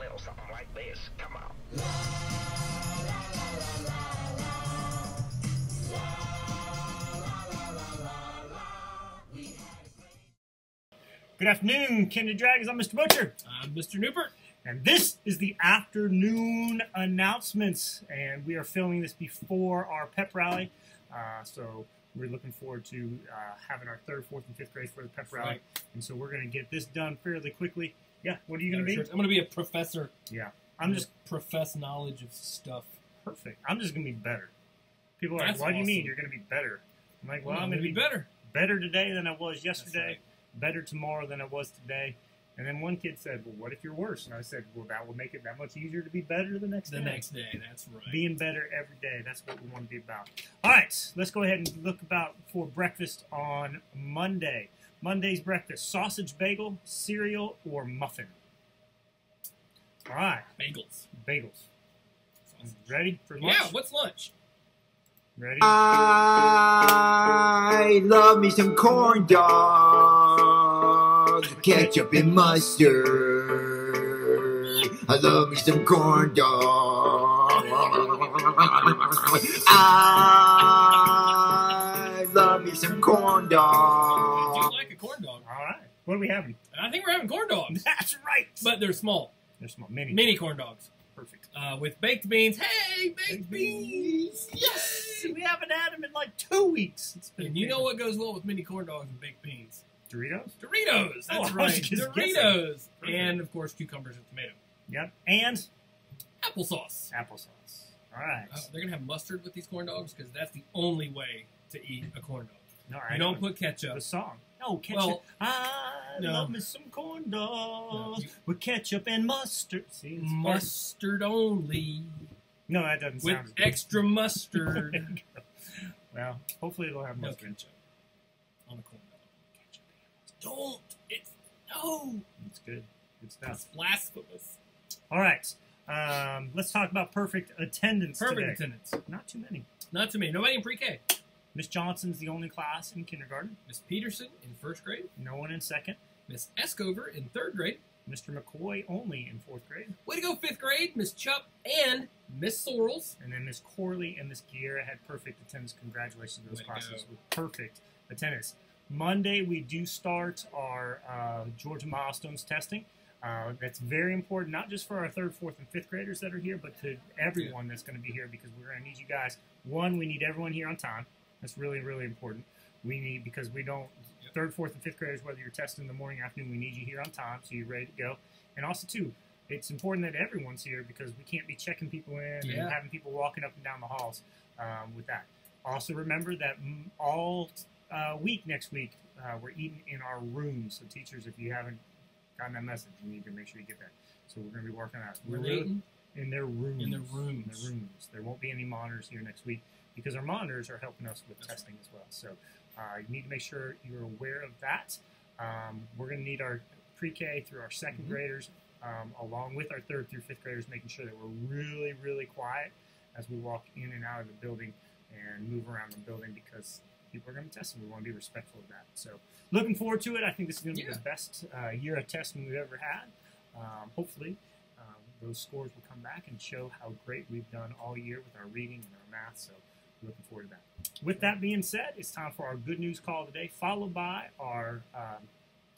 little something like this. Come on. Good afternoon, Kennedy Dragons. I'm Mr. Butcher. I'm Mr. Newport. And this is the afternoon announcements. And we are filming this before our pep rally. Uh, so we're looking forward to uh, having our third, fourth, and fifth grade for the pep rally. right. And so we're going to get this done fairly quickly. Yeah, what are you going to be? I'm going to be a professor. Yeah, I'm just profess knowledge of stuff. perfect. I'm just going to be better. People are That's like, what do you mean you're going to be better? I'm like, well, I'm, I'm going to be better. better today than I was yesterday, right. better tomorrow than I was today. And then one kid said, "Well, what if you're worse?" And I said, "Well, that will make it that much easier to be better the next The day." The next day. That's right. Being better every day. That's what we want to be about. All right, let's go ahead and look about for breakfast on Monday. Monday's breakfast: sausage bagel, cereal, or muffin. All right, Bagels. bagels. Ready for lunch? Yeah, what's lunch? Ready? I love me some corn dogs, ketchup and mustard. I love me some corn dogs. I love me some corn I do dogs. like a corn dog. All right. What are we having? I think we're having corn dogs, That's right. but they're small, they're small, mini, mini corn dogs perfect. uh, with baked beans. Hey, baked beans! Yes, we haven't had them in like two weeks. It's been And you know what goes well with mini corn dogs and baked beans? Doritos? Doritos. Oh, That's right. just guessing. Doritos, and of course cucumbers and tomato. Yep. And Applesauce. applesauce. All right. Uh, they're gonna have mustard with these corn dogs because that's the only way to eat a corn dog. No, You don't put ketchup. the song. No, ketchup. Well, I no. love me some corn dogs No, with ketchup and mustard. See. Mustard only No, that doesn't with sound good. extra mustard. Well, hopefully it'll have no mustard. ketchup on a corn. Don't. It's no. It's good. Good stuff. That's blasphemous. All right. Um, let's talk about perfect attendance Perfect today. attendance. Not too many. Not to me. Nobody in pre-K. Miss Johnson's the only class in kindergarten. Miss Peterson in first grade. No one in second. Miss Escover in third grade. Mr. McCoy only in fourth grade. Way to go, fifth grade. Miss Chupp and Miss Sorrells. And then Miss Corley and Miss Guerra had perfect attendance. Congratulations to those Way classes with perfect attendance. Monday, we do start our uh, Georgia milestones testing. Uh, that's very important, not just for our third, fourth, and fifth graders that are here, but to everyone that's going to be here because we're going to need you guys. One, we need everyone here on time. That's really, really important. We need, because we don't, third, fourth, and fifth graders, whether you're testing in the morning afternoon, we need you here on time so you're ready to go. And also, too, it's important that everyone's here because we can't be checking people in Yeah. and having people walking up and down the halls um, with that. Also, remember that all uh, week next week uh, we're eating in our rooms. So, teachers, if you haven't gotten that message, you need to make sure you get that. So, we're going to be working on that. We're eating. in their rooms. In their rooms. In their rooms. There won't be any monitors here next week because our monitors are helping us with That's testing as well. So uh, you need to make sure you're aware of that. Um, we're going to need our pre-K through our 2nd Mhm. graders, um, along with our third through fifth graders, making sure that we're really, really quiet as we walk in and out of the building and move around the building because people are going to be testing. We want to be respectful of that. So looking forward to it. I think this is going to be Yeah. the best uh, year of testing we've ever had. Um, hopefully, um, those scores will come back and show how great we've done all year with our reading and our math. So, looking forward to that. With that being said, it's time for our good news call today, followed by our um,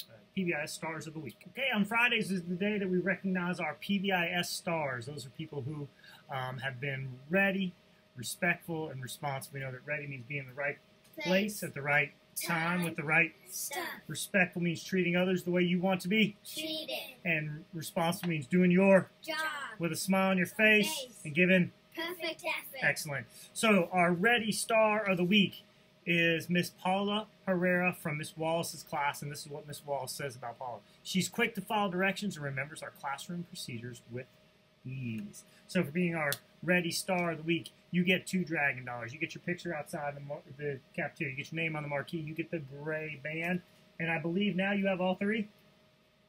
uh, PBIS Stars of the Week. Okay, on Fridays is the day that we recognize our PBIS Stars. Those are people who um, have been ready, respectful, and responsible. We know that ready means being in the right place at the right time with the right Stuff respectful means treating others the way you want to be treated. and responsible means doing your Job. with a smile on your face Face. and giving Perfect effort. excellent. So our ready star of the week is Miss Paula Herrera from Miss Wallace's class, and this is what Miss Wallace says about Paula. She's quick to follow directions and remembers our classroom procedures with ease. So for being our ready star of the week, you get two Dragon Dollars. You get your picture outside the, the cafeteria. You get your name on the marquee. You get the gray band, and I believe now you have all three.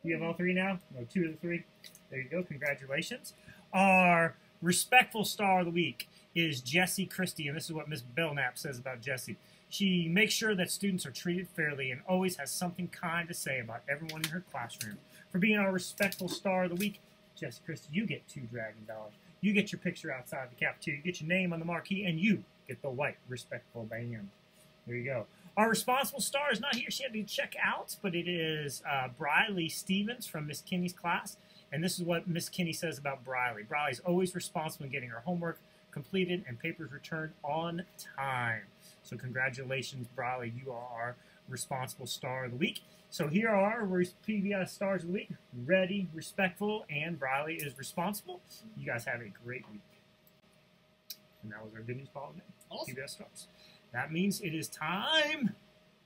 You have all three now. No, two of the three. There you go. Congratulations. Our respectful star of the week is Jessie Christie, and this is what Miss Belknap says about Jessie. She makes sure that students are treated fairly and always has something kind to say about everyone in her classroom. For being our respectful star of the week, Jesse Christie, you get two Dragon dollars. You get your picture outside the cafeteria. You get your name on the marquee, and you get the white respectful band. There you go. Our responsible star is not here. She had to check out, but it is uh, Briley Stevens from Miss Kinney's class. And this is what Miss Kinney says about Briley. Briley's always responsible in getting her homework completed and papers returned on time. So congratulations, Briley. You are our responsible star of the week. So here are our PBIS stars of the week. Ready, respectful, and Briley is responsible. You guys have a great week. And that was our good news ball of the. Awesome. PBIS stars. That means it is time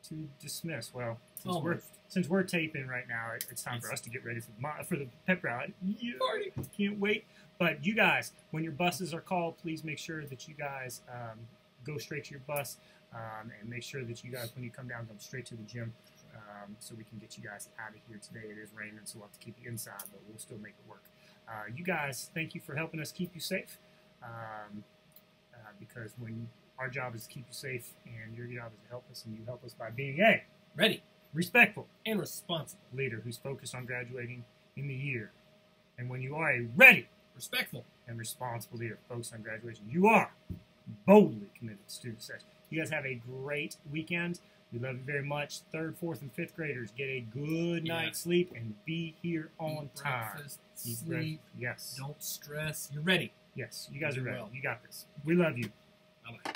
to dismiss. Well, since, we're, since we're taping right now, it, it's time for us to get ready for the, for the pep rally. Yeah, Party. can't wait. But you guys, when your buses are called, please make sure that you guys um, go straight to your bus um, and make sure that you guys, when you come down, come straight to the gym um, so we can get you guys out of here today. It is raining, so we'll have to keep you inside, but we'll still make it work. Uh, you guys, thank you for helping us keep you safe. Um, uh, because when our job is to keep you safe, and your job is to help us, and you help us by being a Ready respectful and responsible. leader who's focused on graduating in the year. And when you are a ready Respectful. and responsible leader focused on graduation, you are boldly committed to student success. You guys have a great weekend. We love you very much. Third, fourth, and fifth graders get a good Yeah. night's sleep and be here on Eat time. breakfast, Eat sleep. breakfast. Yes. Don't stress. You're ready. Yes. You guys You are ready. will. You got this. We love you. Bye bye.